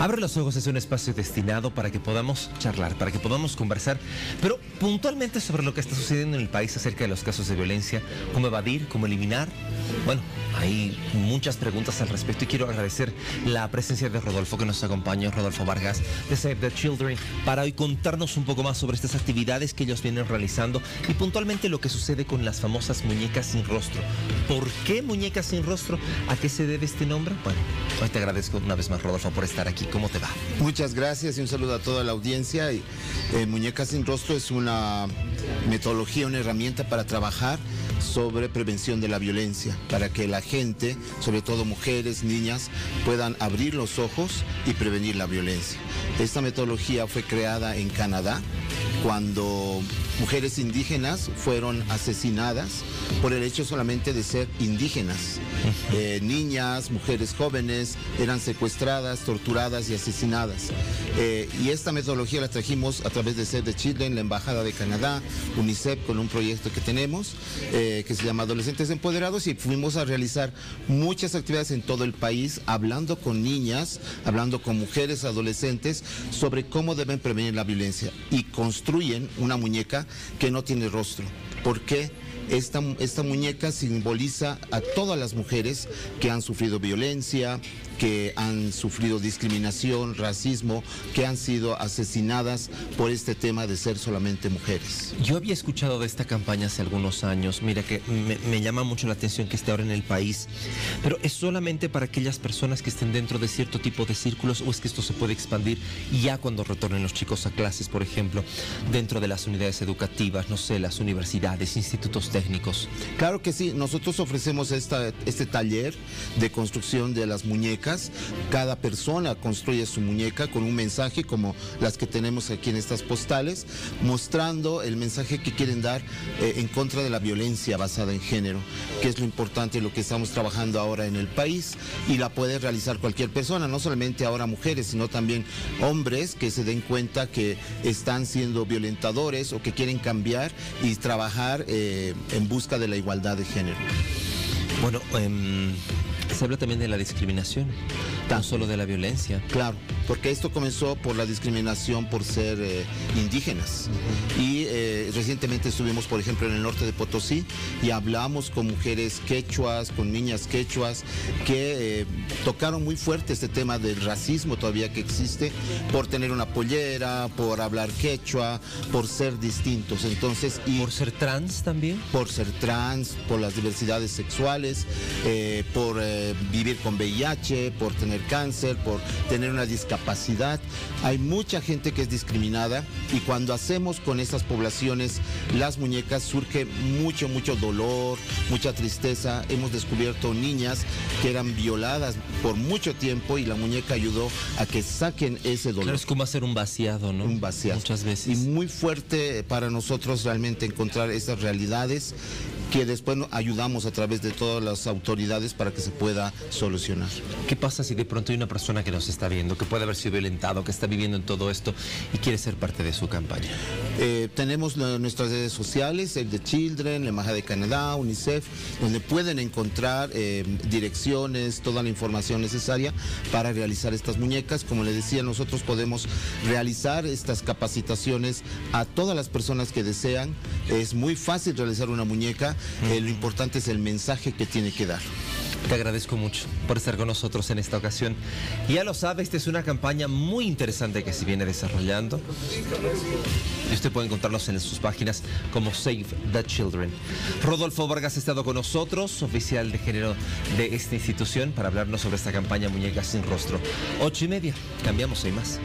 Abre los ojos es un espacio destinado para que podamos charlar, para que podamos conversar, pero puntualmente sobre lo que está sucediendo en el país acerca de los casos de violencia, cómo evadir, cómo eliminar. Bueno, hay muchas preguntas al respecto y quiero agradecer la presencia de Rodolfo que nos acompaña, Rodolfo Vargas de Save the Children, para hoy contarnos un poco más sobre estas actividades que ellos vienen realizando y puntualmente lo que sucede con las famosas muñecas sin rostro. ¿Por qué muñecas sin rostro? ¿A qué se debe este nombre? Bueno, hoy te agradezco una vez más, Rodolfo, por estar aquí. ¿Cómo te va? Muchas gracias y un saludo a toda la audiencia. Eh, muñecas sin rostro es una metodología, una herramienta para trabajar sobre prevención de la violencia, para que la gente, sobre todo mujeres, niñas, puedan abrir los ojos y prevenir la violencia. Esta metodología fue creada en Canadá cuando mujeres indígenas fueron asesinadas por el hecho solamente de ser indígenas. Eh, niñas, mujeres jóvenes eran secuestradas, torturadas y asesinadas. Eh, y esta metodología la trajimos a través de Save the Children, la Embajada de Canadá, UNICEF, con un proyecto que tenemos eh, que se llama Adolescentes Empoderados y fuimos a realizar muchas actividades en todo el país, hablando con niñas, hablando con mujeres adolescentes sobre cómo deben prevenir la violencia y construyen una muñeca que no tiene rostro. ¿Por qué? Esta, esta, muñeca simboliza a todas las mujeres que han sufrido violencia, que han sufrido discriminación, racismo, que han sido asesinadas por este tema de ser solamente mujeres. Yo había escuchado de esta campaña hace algunos años, mira que me, llama mucho la atención que esté ahora en el país, pero ¿es solamente para aquellas personas que estén dentro de cierto tipo de círculos o es que esto se puede expandir ya cuando retornen los chicos a clases, por ejemplo, dentro de las unidades educativas, no sé, las universidades, institutos técnicos? Claro que sí, nosotros ofrecemos esta, este taller de construcción de las muñecas cada persona construye su muñeca con un mensaje como las que tenemos aquí en estas postales, mostrando el mensaje que quieren dar eh, en contra de la violencia basada en género, que es lo importante, lo que estamos trabajando ahora en el país y la puede realizar cualquier persona, no solamente ahora mujeres, sino también hombres que se den cuenta que están siendo violentadores o que quieren cambiar y trabajar eh, en busca de la igualdad de género. Bueno, eh, se habla también de la discriminación, tan solo de la violencia. Claro, porque esto comenzó por la discriminación por ser eh, indígenas. Y eh, recientemente estuvimos, por ejemplo, en el norte de Potosí y hablamos con mujeres quechuas, con niñas quechuas, que eh, tocaron muy fuerte este tema del racismo todavía que existe por tener una pollera, por hablar quechua, por ser distintos. Entonces, y por ser trans también. Por ser trans, por las diversidades sexuales, por vivir con VIH, por tener cáncer, por tener una discapacidad. Hay mucha gente que es discriminada y cuando hacemos con estas poblaciones las muñecas surge mucho, mucho dolor, mucha tristeza. Hemos descubierto niñas que eran violadas por mucho tiempo y la muñeca ayudó a que saquen ese dolor. Claro, es como hacer un vaciado, ¿no? Un vaciado. Muchas veces. Y muy fuerte para nosotros realmente encontrar esas realidades que después ayudamos a través de todas las autoridades para que se pueda solucionar. ¿Qué pasa si de pronto hay una persona que nos está viendo, que puede haber sido violentado, que está viviendo en todo esto y quiere ser parte de su campaña? Eh, tenemos nuestras redes sociales, el de Children, la Embajada de Canadá, UNICEF, donde pueden encontrar eh, direcciones, toda la información necesaria para realizar estas muñecas. Como les decía, nosotros podemos realizar estas capacitaciones a todas las personas que desean. Es muy fácil realizar una muñeca eh, lo importante es el mensaje que tiene que dar. Te agradezco mucho por estar con nosotros en esta ocasión. Ya lo sabe, esta es una campaña muy interesante que se viene desarrollando. Y usted puede encontrarnos en sus páginas como Save the Children. Rodolfo Vargas ha estado con nosotros, oficial de género de esta institución, para hablarnos sobre esta campaña Muñecas sin Rostro. Ocho y media. Cambiamos, hay más.